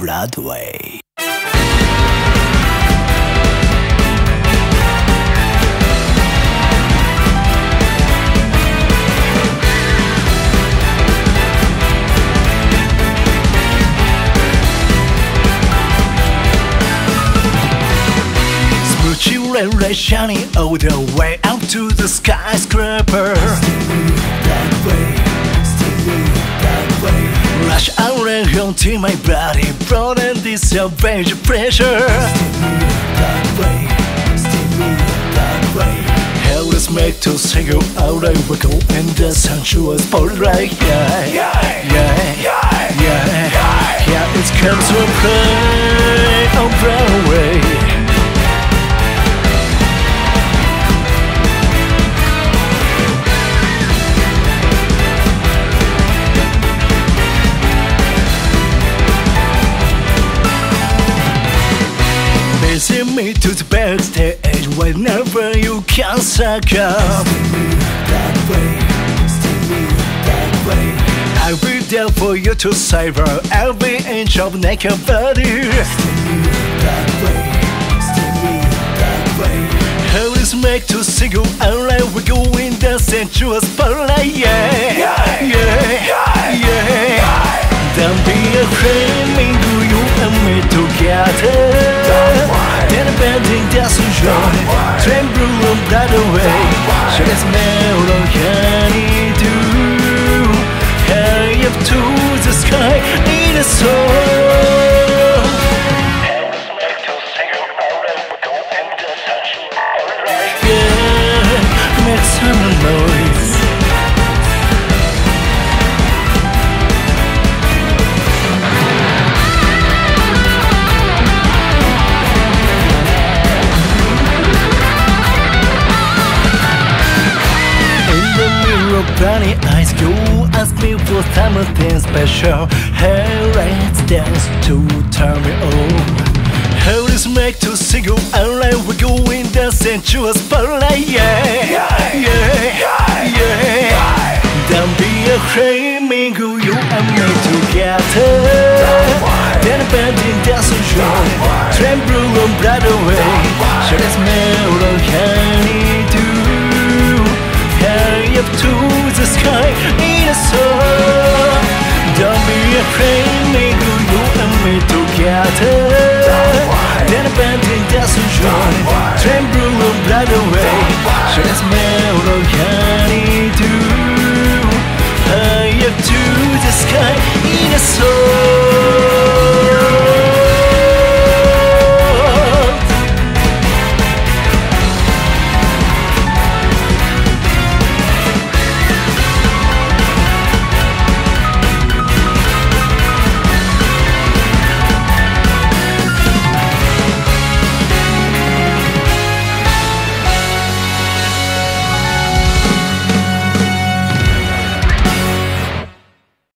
Bloodway. Red, shining all oh, the way up to the skyscraper. And haunting my body, in this savage pressure. Hell is made to single out I go in the sensual spotlight. Yeah, yeah, yeah, yeah, yeah. yeah It's come to play on Bloodway. Missing me to the backstage whenever you can suck up. That way, that way. I'll be there for you to savor every inch of naked body. Hell is made to single and let we go in the sensual spotlight. Yeah, yeah, yeah, something special. Hey, let's dance to turn me on. Hell is made to single, and like we go in the sensual spotlight. Yeah, yeah, yeah, yeah. Don't be afraid, mingle you and me together. Then a. Train brew and blood away. Should I smell of honey too? High up to the sky in a soul. Be afraid, mingle you and me together. Then a bending doesn't show. Train